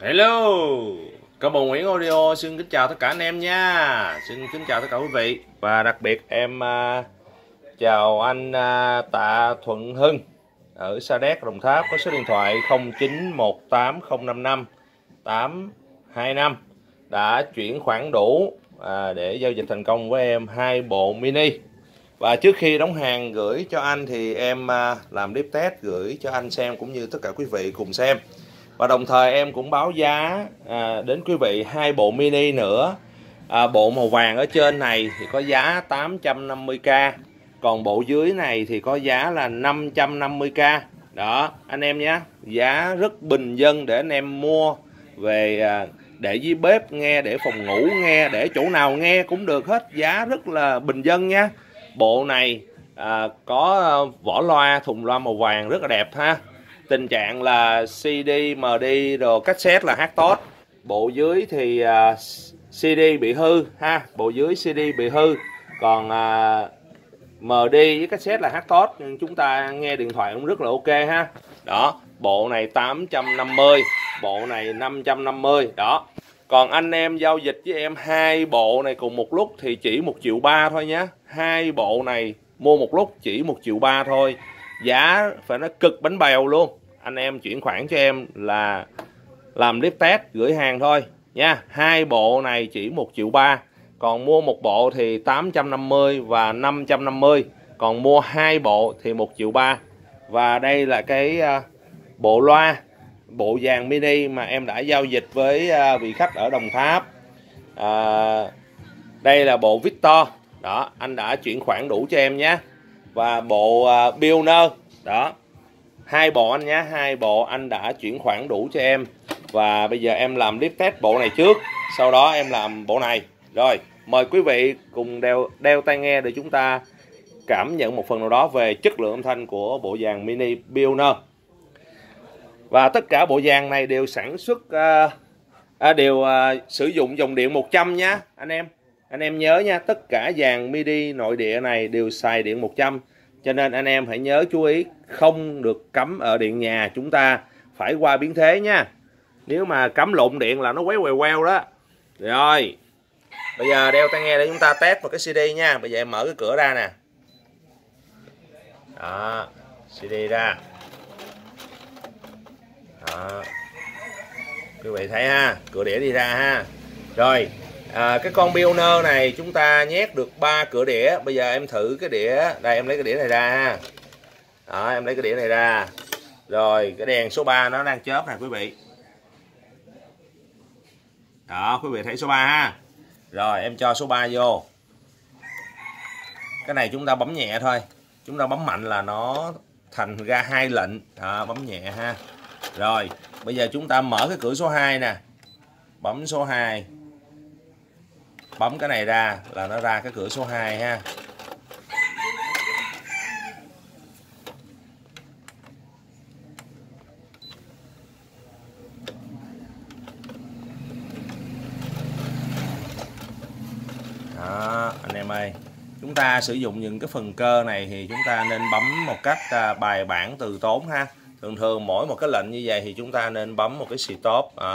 Hello, Cơ Bồ Nguyễn Audio. Xin kính chào tất cả anh em nha. Xin kính chào tất cả quý vị. Và đặc biệt em uh, chào anh uh, Tạ Thuận Hưng Ở Sa Đéc, Đồng Tháp. Có số điện thoại 0918055825 Đã chuyển khoản đủ uh, để giao dịch thành công với em hai bộ mini. Và trước khi đóng hàng gửi cho anh thì em làm clip test gửi cho anh xem cũng như tất cả quý vị cùng xem và đồng thời em cũng báo giá à, đến quý vị hai bộ mini nữa. À, bộ màu vàng ở trên này thì có giá 850k còn bộ dưới này thì có giá là 550k đó anh em nhé. Giá rất bình dân để anh em mua về à, để dưới bếp nghe để phòng ngủ nghe để chỗ nào nghe cũng được hết. Giá rất là bình dân nha bộ này à, có à, vỏ loa thùng loa màu vàng rất là đẹp ha tình trạng là CD, MD rồi cassette là hát tốt. Bộ dưới thì à, uh, CD bị hư ha bộ dưới CD bị hư. Còn à, uh, MD với cassette là hát tốt nhưng chúng ta nghe điện thoại cũng rất là ok ha. Đó bộ này 850 bộ này 550 đó. Còn anh em giao dịch với em hai bộ này cùng một lúc thì chỉ một triệu ba thôi nhé hai bộ này mua một lúc chỉ một triệu ba thôi giá phải nó cực bánh bèo luôn. Anh em chuyển khoản cho em là làm clip test gửi hàng thôi nha. Hai bộ này chỉ một triệu ba còn mua một bộ thì 850 và 550 còn mua hai bộ thì một triệu ba. Và đây là cái à, bộ loa bộ vàng mini mà em đã giao dịch với à, vị khách ở Đồng Tháp. À, đây là bộ Victor. Đó anh đã chuyển khoản đủ cho em nhé và bộ à, uh, Pioneer đó. Hai bộ anh nhé hai bộ anh đã chuyển khoản đủ cho em. Và bây giờ em làm clip test bộ này trước. Sau đó em làm bộ này. Rồi mời quý vị cùng đeo đeo tai nghe để chúng ta cảm nhận một phần nào đó về chất lượng âm thanh của bộ dàn mini Pioneer và tất cả bộ dàn này đều sản xuất uh, à, đều à, sử dụng dòng điện 100 nha anh em anh em nhớ nha, tất cả dàn midi nội địa này đều xài điện 100 cho nên anh em hãy nhớ chú ý, không được cắm ở điện nhà chúng ta. Phải qua biến thế nha. Nếu mà cắm lộn điện là nó quéo quèo queo đó. Rồi bây giờ đeo tai nghe để chúng ta test một cái CD nha. Bây giờ em mở cái cửa ra nè. Đó CD ra. Đó. Quý vị thấy ha, cửa đĩa đi ra ha. Rồi à, cái con pioneer này chúng ta nhét được ba cửa đĩa. Bây giờ em thử cái đĩa. Đây em lấy cái đĩa này ra ha. Đó em lấy cái đĩa này ra. Rồi cái đèn số 3 nó đang chớp nè quý vị. Đó quý vị thấy số 3 ha. Rồi em cho số 3 vô. Cái này chúng ta bấm nhẹ thôi. Chúng ta bấm mạnh là nó thành ra hai lệnh. Đó, bấm nhẹ ha. Rồi bây giờ chúng ta mở cái cửa số 2 nè. Bấm số 2 bấm cái này ra là nó ra cái cửa số 2 ha. Đó, anh em ơi. Chúng ta sử dụng những cái phần cơ này thì chúng ta nên bấm một cách à, bài bản từ tốn ha. Thường thường mỗi một cái lệnh như vậy thì chúng ta nên bấm một cái stop. À,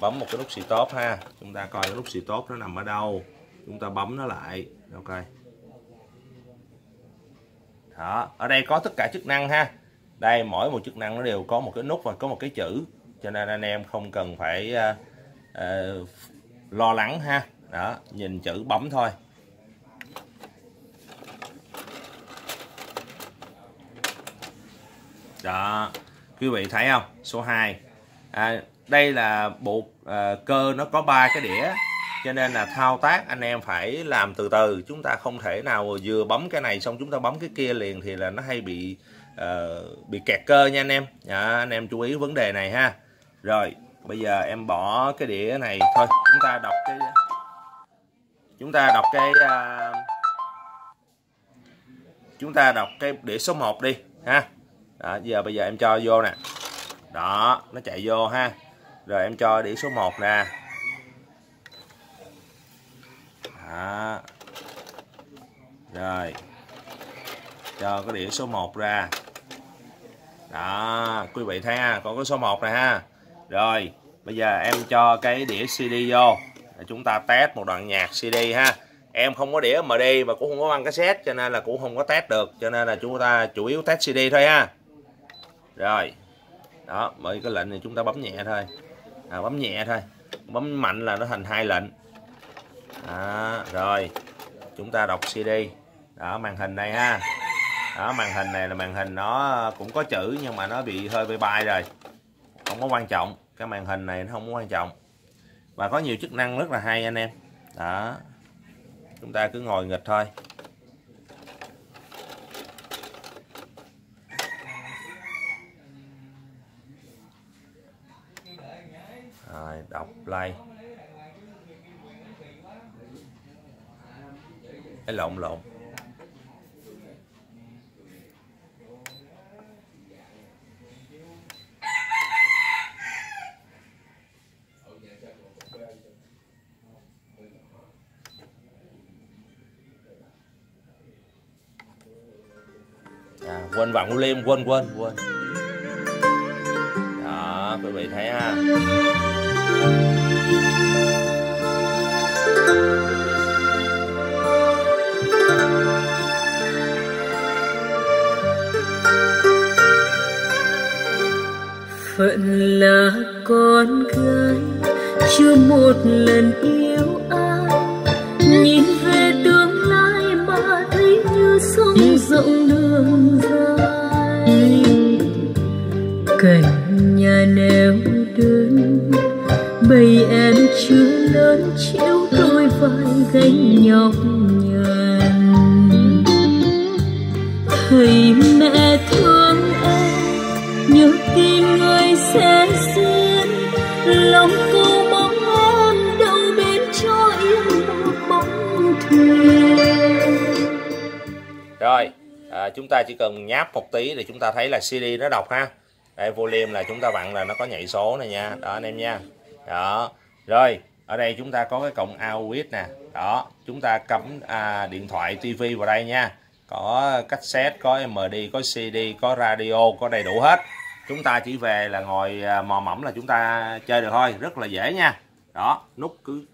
bấm một cái nút stop ha. Chúng ta coi cái nút stop nó nằm ở đâu. Chúng ta bấm nó lại. Ok. Đó ở đây có tất cả chức năng ha. Đây mỗi một chức năng nó đều có một cái nút và có một cái chữ. Cho nên anh em không cần phải uh, uh, lo lắng ha. Đó nhìn chữ bấm thôi. Đó quý vị thấy không? Số 2 à, đây là bộ uh, cơ nó có ba cái đĩa cho nên là thao tác anh em phải làm từ từ. Chúng ta không thể nào vừa bấm cái này xong chúng ta bấm cái kia liền thì là nó hay bị uh, bị kẹt cơ nha anh em. À, anh em chú ý vấn đề này ha. Rồi bây giờ em bỏ cái đĩa này thôi. Chúng ta đọc cái chúng ta đọc cái uh, chúng ta đọc cái đĩa số 1 đi ha. Đó, giờ bây giờ em cho vô nè. Đó nó chạy vô ha rồi em cho đĩa số 1 nè. Đó. rồi. Cho cái đĩa số 1 ra. Đó, quý vị thấy ha còn cái số 1 này ha. Rồi, bây giờ em cho cái đĩa CD vô. Để chúng ta test một đoạn nhạc CD ha. Em không có đĩa MD mà cũng không có băng cassette, cho nên là cũng không có test được. Cho nên là chúng ta chủ yếu test CD thôi ha. Rồi. Đó, bởi cái lệnh này chúng ta bấm nhẹ thôi à, bấm nhẹ thôi. Bấm mạnh là nó thành hai lệnh. Đó, rồi. Chúng ta đọc CD. Đó màn hình này ha. Đó màn hình này là màn hình nó cũng có chữ nhưng mà nó bị hơi bay bay rồi. Không có quan trọng. Cái màn hình này nó không có quan trọng. Và có nhiều chức năng rất là hay anh em. Đó. Chúng ta cứ ngồi nghịch thôi rồi đọc like cái lộn lộn. À, quên vặn liêm quên quên quên. Đó quý vị thấy ha phận là con gái, chưa một lần yêu ai. Nhìn về tương lai mà thấy như sông rộng đường dài. Cảnh nhà neo đơn bầy em chưa lớn chịu đôi vai gánh nhọc nhằn. Thầy mẹ thương em nhớ tin người sẽ duyên. Lòng cô mong em đâu bên cho yên một bóng thuyền. Rồi à, chúng ta chỉ cần nháp một tí để chúng ta thấy là CD nó đọc ha. Đây volume là chúng ta vặn là nó có nhảy số này nha. Đó anh em nha đó. Rồi ở đây chúng ta có cái cổng AUX nè. Đó chúng ta cắm à, điện thoại tivi vào đây nha. Có cassette có md có cd có radio có đầy đủ hết. Chúng ta chỉ về là ngồi à, mò mẫm là chúng ta chơi được thôi. Rất là dễ nha. Đó nút cứ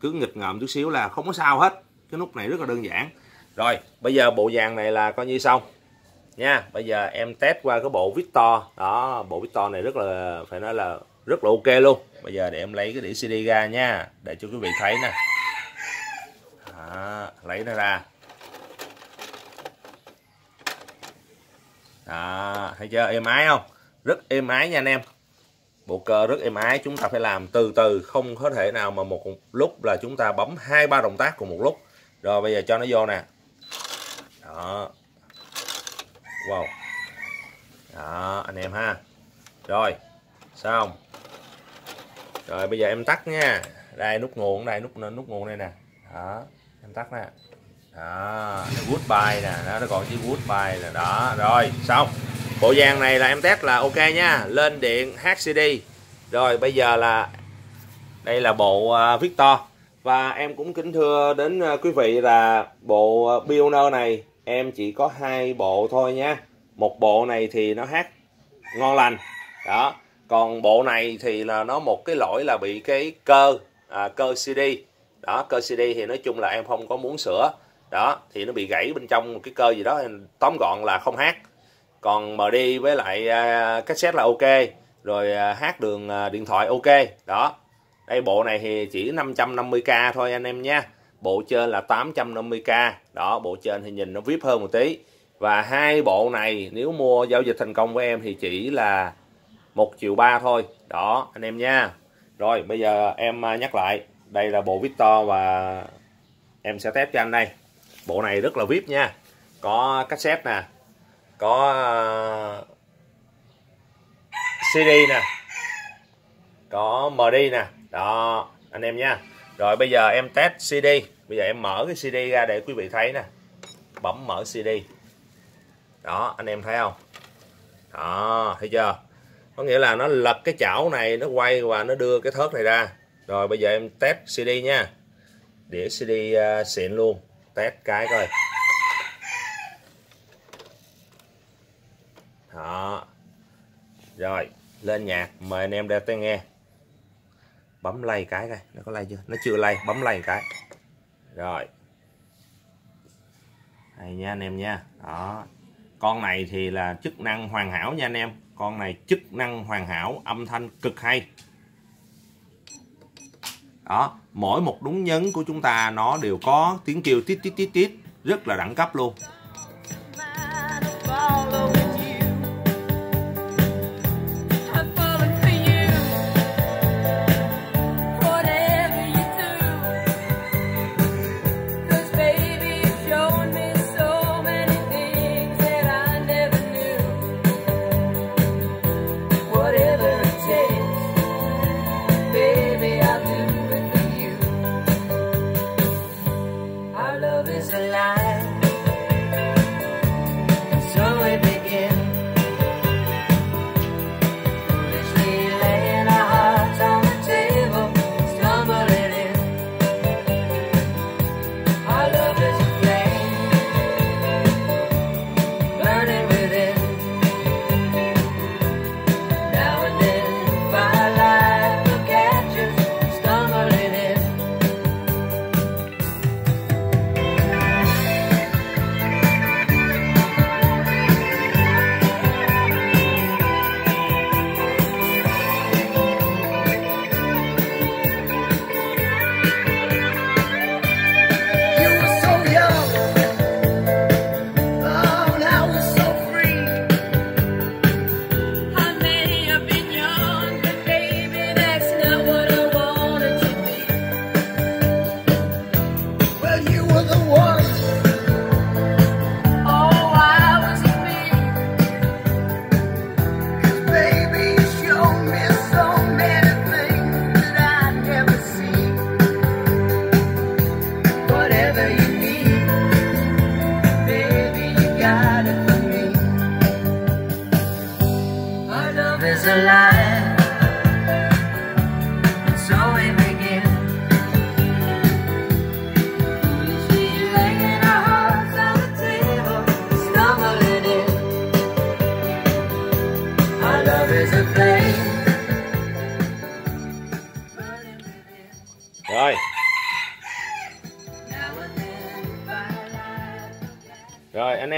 cứ nghịch ngợm chút xíu là không có sao hết. Cái nút này rất là đơn giản. Rồi bây giờ bộ vàng này là coi như xong. Nha bây giờ em test qua cái bộ Victor. Đó bộ Victor này rất là phải nói là rất là ok luôn bây giờ để em lấy cái đĩa CD ra nha. Để cho quý vị thấy nè. Đó, lấy nó ra. Đó, thấy chưa? Êm ái không? Rất êm ái nha anh em. Bộ cơ rất êm ái. Chúng ta phải làm từ từ không có thể nào mà một lúc là chúng ta bấm hai ba động tác cùng một lúc. Rồi bây giờ cho nó vô nè. Đó. Wow. Đó anh em ha. Rồi xong rồi, bây giờ em tắt nha. Đây, nút nguồn, đây, nút nút nguồn đây nè. Đó, em tắt nè. Đó goodbye nè. Đó, nó còn chữ goodbye nè. Đó, rồi, xong. Bộ vàng này là em test là ok nha. Lên điện HCD rồi, bây giờ là đây là bộ à, Victor. Và em cũng kính thưa đến à, quý vị là bộ à, Pioneer này, em chỉ có hai bộ thôi nha. Một bộ này thì nó hát ngon lành. Đó còn bộ này thì là nó một cái lỗi là bị cái cơ à, cơ CD đó cơ CD thì nói chung là em không có muốn sửa. Đó thì nó bị gãy bên trong một cái cơ gì đó tóm gọn là không hát. Còn MD với lại à, cassette là ok rồi à, hát đường à, điện thoại ok. Đó đây bộ này thì chỉ 550k thôi anh em nha. Bộ trên là 850k đó bộ trên thì nhìn nó vip hơn một tí. Và hai bộ này nếu mua giao dịch thành công với em thì chỉ là một triệu ba thôi. Đó, anh em nha. Rồi, bây giờ em à, nhắc lại. Đây là bộ Victor và em sẽ test cho anh đây. Bộ này rất là vip nha. Có cassette nè. Có à, CD nè. Có MD nè. Đó, anh em nha. Rồi, bây giờ em test CD. Bây giờ em mở cái CD ra để quý vị thấy nè. Bấm mở CD. Đó, anh em thấy không? Đó, thấy chưa? Có nghĩa là nó lật cái chảo này nó quay và nó đưa cái thớt này ra. Rồi bây giờ em test CD nha. Đĩa CD uh, xịn luôn. Test cái coi. Đó. Rồi lên nhạc mời anh em đeo tai nghe. Bấm lay cái coi. Nó có lay chưa? Nó chưa lay bấm lay cái. Rồi. Hay nha anh em nha. Đó. Con này thì là chức năng hoàn hảo nha anh em con này chức năng hoàn hảo, âm thanh cực hay. Đó, mỗi một đúng nhấn của chúng ta nó đều có tiếng kêu tít tít tít tít, rất là đẳng cấp luôn.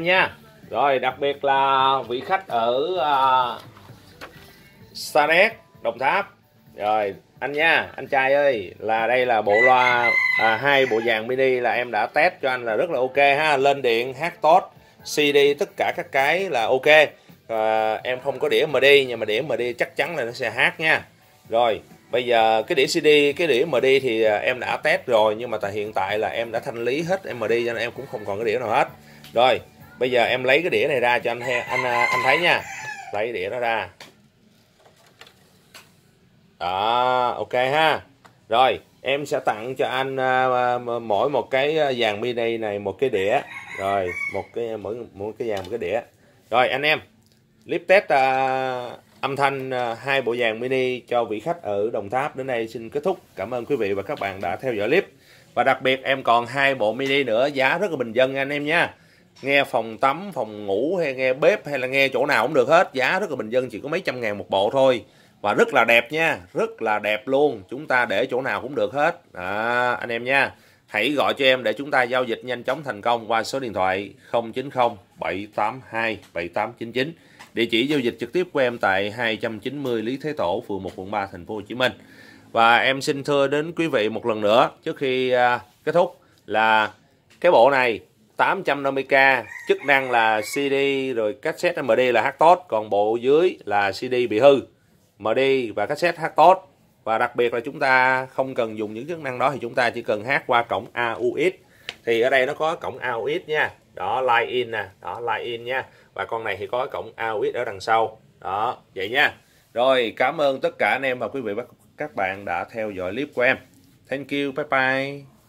Em nha. Rồi đặc biệt là vị khách ở à, uh, Sanet Đồng Tháp. Rồi anh nha anh trai ơi là đây là bộ loa à, hai bộ dàn mini là em đã test cho anh là rất là ok ha. Lên điện hát tốt CD tất cả các cái là ok. À, em không có đĩa MD nhưng mà đĩa MD chắc chắn là nó sẽ hát nha. Rồi bây giờ cái đĩa CD cái đĩa MD thì à, em đã test rồi nhưng mà tại hiện tại là em đã thanh lý hết MD cho nên em cũng không còn cái đĩa nào hết. Rồi bây giờ em lấy cái đĩa này ra cho anh anh à, anh thấy nha. Lấy cái đĩa nó ra. Đó ok ha. Rồi em sẽ tặng cho anh uh, mỗi một cái dàn mini này một cái đĩa. Rồi một cái mỗi mỗi cái dàn một cái đĩa. Rồi anh em clip test uh, âm thanh uh, hai bộ dàn mini cho vị khách ở Đồng Tháp đến đây xin kết thúc. Cảm ơn quý vị và các bạn đã theo dõi clip. Và đặc biệt em còn hai bộ mini nữa giá rất là bình dân anh em nha nghe phòng tắm phòng ngủ hay nghe bếp hay là nghe chỗ nào cũng được hết. Giá rất là bình dân chỉ có mấy trăm ngàn một bộ thôi. Và rất là đẹp nha rất là đẹp luôn. Chúng ta để chỗ nào cũng được hết. À, anh em nha. Hãy gọi cho em để chúng ta giao dịch nhanh chóng thành công qua số điện thoại 090 782 7899 địa chỉ giao dịch trực tiếp của em tại 290 Lý Thế Tổ phường 1 quận 3 thành phố Hồ Chí Minh. Và em xin thưa đến quý vị một lần nữa trước khi à, kết thúc là cái bộ này 850k chức năng là CD rồi cassette MD là hát tốt. Còn bộ dưới là CD bị hư. MD và cassette hát tốt. Và đặc biệt là chúng ta không cần dùng những chức năng đó, thì chúng ta chỉ cần hát qua cổng AUX thì ở đây nó có cổng AUX nha. Đó line in nè. Đó line in nha. Và con này thì có cổng AUX ở đằng sau. Đó, vậy nha. Rồi, cảm ơn tất cả anh em và quý vị và các bạn đã theo dõi clip của em. Thank you, bye bye.